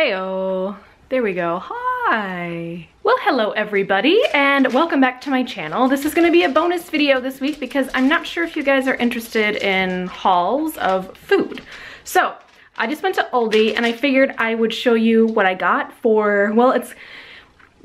Heyo. There we go. Hi. Well, hello everybody and welcome back to my channel. This is gonna be a bonus video this week because I'm not sure if you guys are interested in hauls of food. So I just went to Aldi and I figured I would show you what I got for, well, it's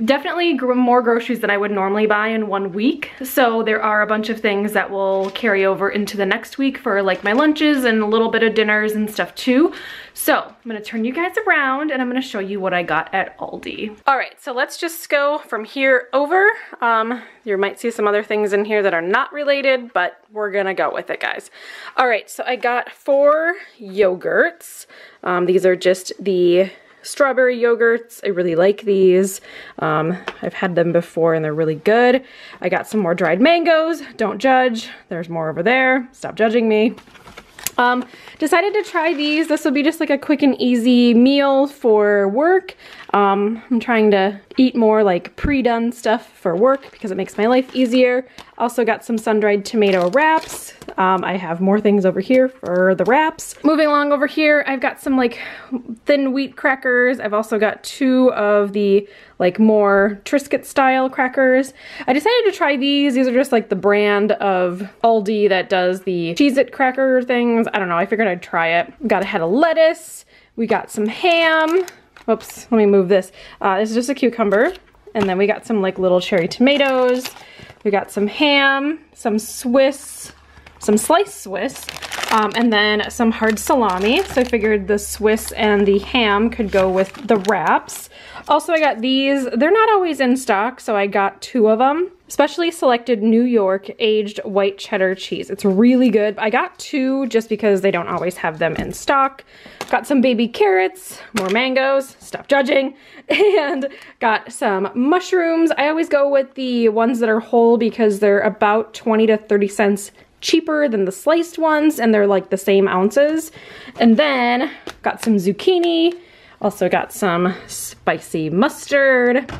definitely more groceries than I would normally buy in one week. So there are a bunch of things that will carry over into the next week for like my lunches and a little bit of dinners and stuff too. So I'm gonna turn you guys around and I'm gonna show you what I got at Aldi. All right, so let's just go from here over. Um, you might see some other things in here that are not related, but we're gonna go with it, guys. All right, so I got four yogurts. Um, these are just the strawberry yogurts. I really like these. Um, I've had them before and they're really good. I got some more dried mangoes. Don't judge. There's more over there. Stop judging me. Um, decided to try these. This will be just like a quick and easy meal for work. Um, I'm trying to eat more like pre-done stuff for work because it makes my life easier. Also got some sun-dried tomato wraps. Um, I have more things over here for the wraps. Moving along over here, I've got some like thin wheat crackers. I've also got two of the like more Triscuit style crackers. I decided to try these. These are just like the brand of Aldi that does the Cheez-It cracker things. I don't know, I figured I'd try it. Got a head of lettuce. We got some ham. Oops, let me move this. Uh, this is just a cucumber. And then we got some like little cherry tomatoes. We got some ham, some Swiss, some sliced Swiss, um, and then some hard salami. So I figured the Swiss and the ham could go with the wraps. Also, I got these. They're not always in stock, so I got two of them. Specially selected New York aged white cheddar cheese. It's really good. I got two just because they don't always have them in stock. Got some baby carrots, more mangoes, stop judging, and got some mushrooms. I always go with the ones that are whole because they're about 20 to 30 cents cheaper than the sliced ones and they're like the same ounces. And then got some zucchini, also got some spicy mustard,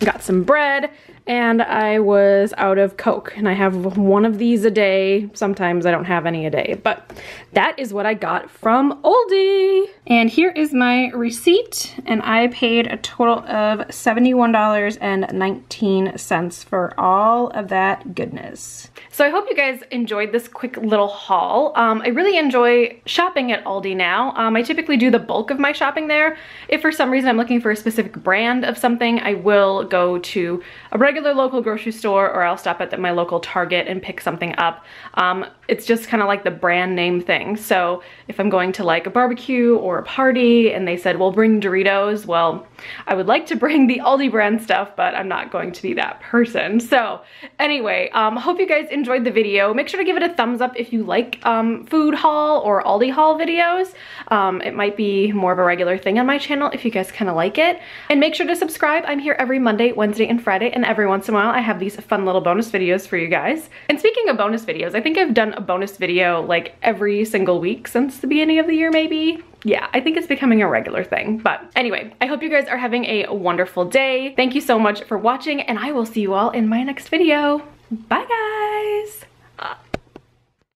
got some bread, and I was out of Coke. And I have one of these a day. Sometimes I don't have any a day, but that is what I got from Aldi. And here is my receipt, and I paid a total of $71.19 for all of that goodness. So I hope you guys enjoyed this quick little haul. Um, I really enjoy shopping at Aldi now. Um, I typically do the bulk of my shopping there. If for some reason I'm looking for a specific brand of something, I will go to a regular local grocery store or I'll stop at the, my local Target and pick something up. Um, it's just kind of like the brand name thing. So if I'm going to like a barbecue or a party and they said, well, bring Doritos, well, I would like to bring the Aldi brand stuff, but I'm not going to be that person. So anyway, um, hope you guys enjoyed the video. Make sure to give it a thumbs up if you like um, food haul or Aldi haul videos. Um, it might be more of a regular thing on my channel if you guys kind of like it. And make sure to subscribe. I'm here every Monday, Wednesday, and Friday, and every once in a while I have these fun little bonus videos for you guys. And speaking of bonus videos, I think I've done a bonus video like every single week since the beginning of the year maybe. Yeah, I think it's becoming a regular thing. But anyway, I hope you guys are having a wonderful day. Thank you so much for watching and I will see you all in my next video. Bye guys!